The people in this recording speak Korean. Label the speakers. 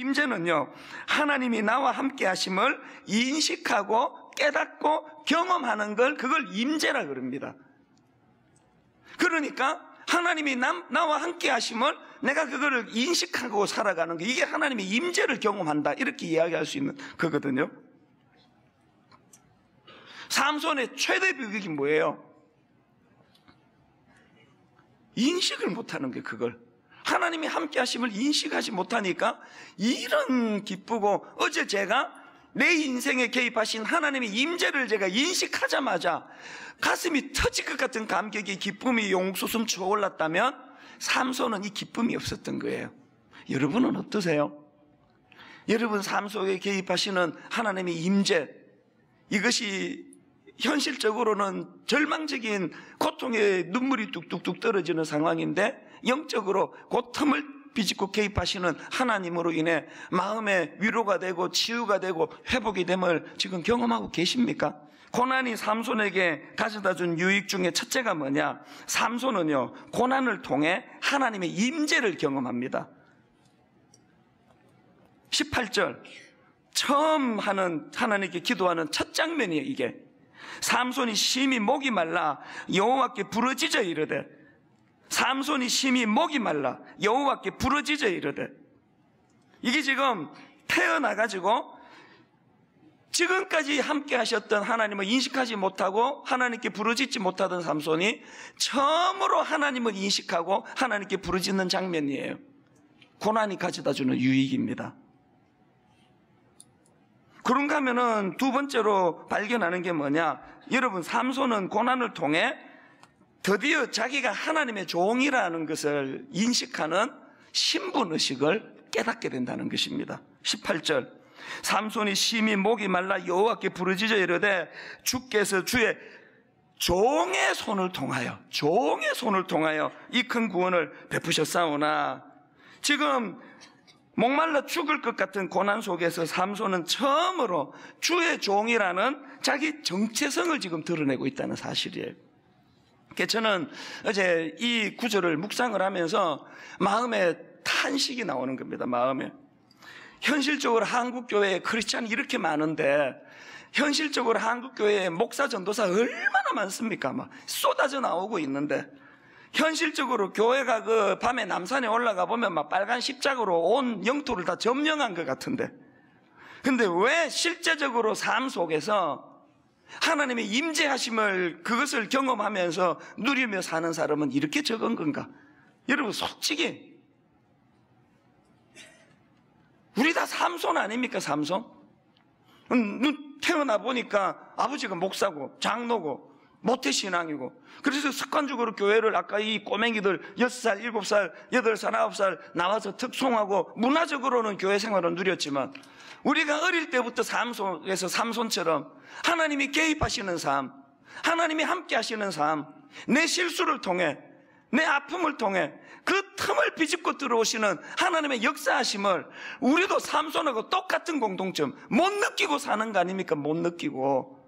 Speaker 1: 임재는요, 하나님이 나와 함께 하심을 인식하고 깨닫고 경험하는 걸 그걸 임재라 그럽니다. 그러니까 하나님이 남, 나와 함께 하심을 내가 그거를 인식하고 살아가는 게 이게 하나님의 임재를 경험한다. 이렇게 이야기할 수 있는 거거든요. 삼손의 최대 비극이 뭐예요? 인식을 못하는 게 그걸. 하나님이 함께 하심을 인식하지 못하니까 이런 기쁘고 어제 제가 내 인생에 개입하신 하나님의 임재를 제가 인식하자마자 가슴이 터질 것 같은 감격이 기쁨이 용솟음 쳐올랐다면 삼손은 이 기쁨이 없었던 거예요. 여러분은 어떠세요? 여러분 삶 속에 개입하시는 하나님의 임재 이것이 현실적으로는 절망적인 고통의 눈물이 뚝뚝뚝 떨어지는 상황인데 영적으로 고통을 비집고 개입하시는 하나님으로 인해 마음의 위로가 되고 치유가 되고 회복이 됨을 지금 경험하고 계십니까? 고난이 삼손에게 가져다 준 유익 중에 첫째가 뭐냐? 삼손은요, 고난을 통해 하나님의 임재를 경험합니다. 18절. 처음 하는 하나님께 기도하는 첫 장면이에요, 이게. 삼손이 심히 목이 말라 여호와께 부러지져 이르되 삼손이 심히 목이 말라 여호와께 부러지져 이르되 이게 지금 태어나 가지고 지금까지 함께 하셨던 하나님을 인식하지 못하고 하나님께 부르짖지 못하던 삼손이 처음으로 하나님을 인식하고 하나님께 부르짖는 장면이에요. 고난이 가져다 주는 유익입니다. 그런가 하면은 두 번째로 발견하는 게 뭐냐? 여러분, 삼손은 고난을 통해 드디어 자기가 하나님의 종이라는 것을 인식하는 신분의식을 깨닫게 된다는 것입니다. 18절. 삼손이 심히 목이 말라 여호와께 부르짖어 이르되 주께서 주의 종의 손을 통하여 종의 손을 통하여 이 큰 구원을 베푸셨사오나 지금 목말라 죽을 것 같은 고난 속에서 삼손은 처음으로 주의 종이라는 자기 정체성을 지금 드러내고 있다는 사실이에요. 저는 어제 이 구절을 묵상을 하면서 마음에 탄식이 나오는 겁니다. 마음에. 현실적으로 한국 교회에 크리스찬이 이렇게 많은데 현실적으로 한국 교회에 목사 전도사 얼마나 많습니까? 막 쏟아져 나오고 있는데 현실적으로 교회가 그 밤에 남산에 올라가 보면 막 빨간 십자가로 온 영토를 다 점령한 것 같은데 근데 왜 실제적으로 삶 속에서 하나님의 임재하심을 그것을 경험하면서 누리며 사는 사람은 이렇게 적은 건가? 여러분 솔직히 우리 다 삼손 아닙니까 삼손? 음, 태어나 보니까 아버지가 목사고 장로고 모태신앙이고 그래서 습관적으로 교회를 아까 이 꼬맹이들 6살, 7살, 8살, 9살 나와서 특송하고 문화적으로는 교회 생활을 누렸지만 우리가 어릴 때부터 삶 속에서 삼손처럼 하나님이 개입하시는 삶, 하나님이 함께 하시는 삶, 내 실수를 통해 내 아픔을 통해 그 틈을 비집고 들어오시는 하나님의 역사하심을 우리도 삼손하고 똑같은 공동점 못 느끼고 사는 거 아닙니까? 못 느끼고